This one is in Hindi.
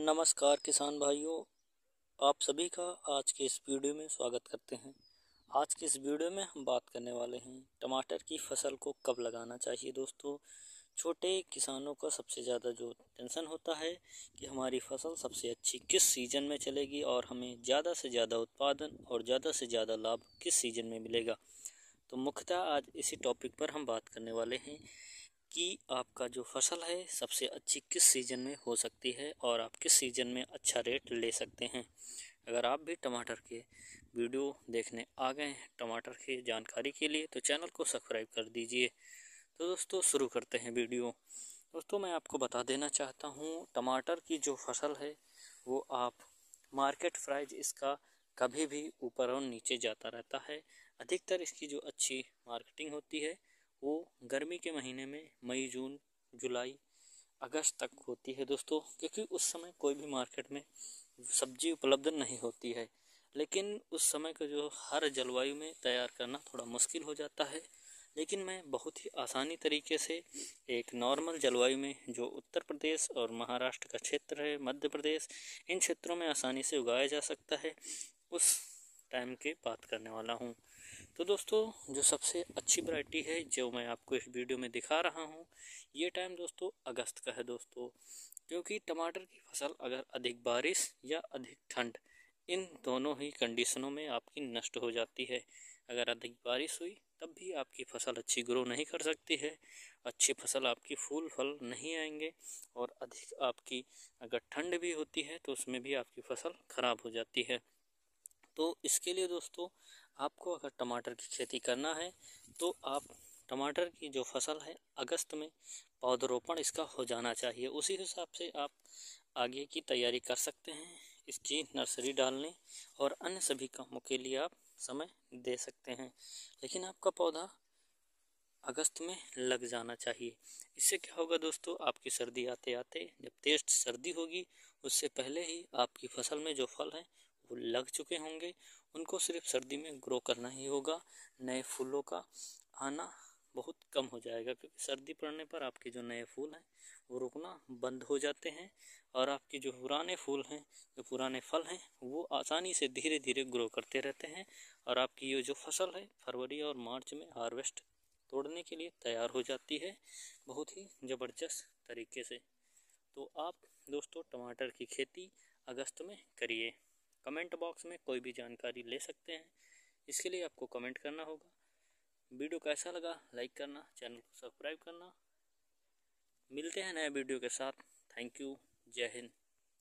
नमस्कार किसान भाइयों, आप सभी का आज के इस वीडियो में स्वागत करते हैं। आज के इस वीडियो में हम बात करने वाले हैं, टमाटर की फ़सल को कब लगाना चाहिए दोस्तों? छोटे किसानों का सबसे ज़्यादा जो टेंशन होता है कि हमारी फ़सल सबसे अच्छी किस सीज़न में चलेगी और हमें ज़्यादा से ज़्यादा उत्पादन और ज़्यादा से ज़्यादा लाभ किस सीज़न में मिलेगा? तो मुख्यतः आज इसी टॉपिक पर हम बात करने वाले हैं कि आपका जो फ़सल है सबसे अच्छी किस सीज़न में हो सकती है और आप किस सीज़न में अच्छा रेट ले सकते हैं। अगर आप भी टमाटर के वीडियो देखने आ गए हैं टमाटर की जानकारी के लिए तो चैनल को सब्सक्राइब कर दीजिए। तो दोस्तों, शुरू करते हैं वीडियो। दोस्तों, मैं आपको बता देना चाहता हूँ, टमाटर की जो फ़सल है, वो आप मार्केट प्राइज इसका कभी भी ऊपर और नीचे जाता रहता है। अधिकतर इसकी जो अच्छी मार्केटिंग होती है वो गर्मी के महीने में, मई, जून, जुलाई, अगस्त तक होती है दोस्तों, क्योंकि उस समय कोई भी मार्केट में सब्ज़ी उपलब्ध नहीं होती है। लेकिन उस समय का जो हर जलवायु में तैयार करना थोड़ा मुश्किल हो जाता है। लेकिन मैं बहुत ही आसानी तरीके से एक नॉर्मल जलवायु में जो उत्तर प्रदेश और महाराष्ट्र का क्षेत्र है, मध्य प्रदेश, इन क्षेत्रों में आसानी से उगाया जा सकता है। उस टाइम की बात करने वाला हूँ। तो दोस्तों, जो सबसे अच्छी वैरायटी है, जो मैं आपको इस वीडियो में दिखा रहा हूँ, ये टाइम दोस्तों अगस्त का है दोस्तों। क्योंकि टमाटर की फ़सल अगर अधिक बारिश या अधिक ठंड, इन दोनों ही कंडीशनों में आपकी नष्ट हो जाती है। अगर अधिक बारिश हुई, तब भी आपकी फ़सल अच्छी ग्रो नहीं कर सकती है। अच्छी फ़सल आपकी फूल, फल नहीं आएँगे और अधिक आपकी अगर ठंड भी होती है तो उसमें भी आपकी फ़सल ख़राब हो जाती है। तो इसके लिए दोस्तों, आपको अगर टमाटर की खेती करना है तो आप टमाटर की जो फ़सल है, अगस्त में पौधरोपण इसका हो जाना चाहिए। उसी हिसाब से आप आगे की तैयारी कर सकते हैं। इसकी नर्सरी डालने और अन्य सभी कामों के लिए आप समय दे सकते हैं। लेकिन आपका पौधा अगस्त में लग जाना चाहिए। इससे क्या होगा दोस्तों, आपकी सर्दी आते आते जब तेज सर्दी होगी, उससे पहले ही आपकी फ़सल में जो फल हैं वो लग चुके होंगे। उनको सिर्फ़ सर्दी में ग्रो करना ही होगा। नए फूलों का आना बहुत कम हो जाएगा, क्योंकि सर्दी पड़ने पर आपके जो नए फूल हैं, वो रुकना बंद हो जाते हैं। और आपके जो पुराने फूल हैं, जो पुराने फल हैं, वो आसानी से धीरे धीरे ग्रो करते रहते हैं। और आपकी ये जो फ़सल है, फरवरी और मार्च में हार्वेस्ट तोड़ने के लिए तैयार हो जाती है। बहुत ही ज़बरदस्त तरीके से। तो आप दोस्तों, टमाटर की खेती अगस्त में करिए। कमेंट बॉक्स में कोई भी जानकारी ले सकते हैं। इसके लिए आपको कमेंट करना होगा। वीडियो कैसा लगा, लाइक करना, चैनल को सब्सक्राइब करना। मिलते हैं नए वीडियो के साथ। Thank you. जय हिंद।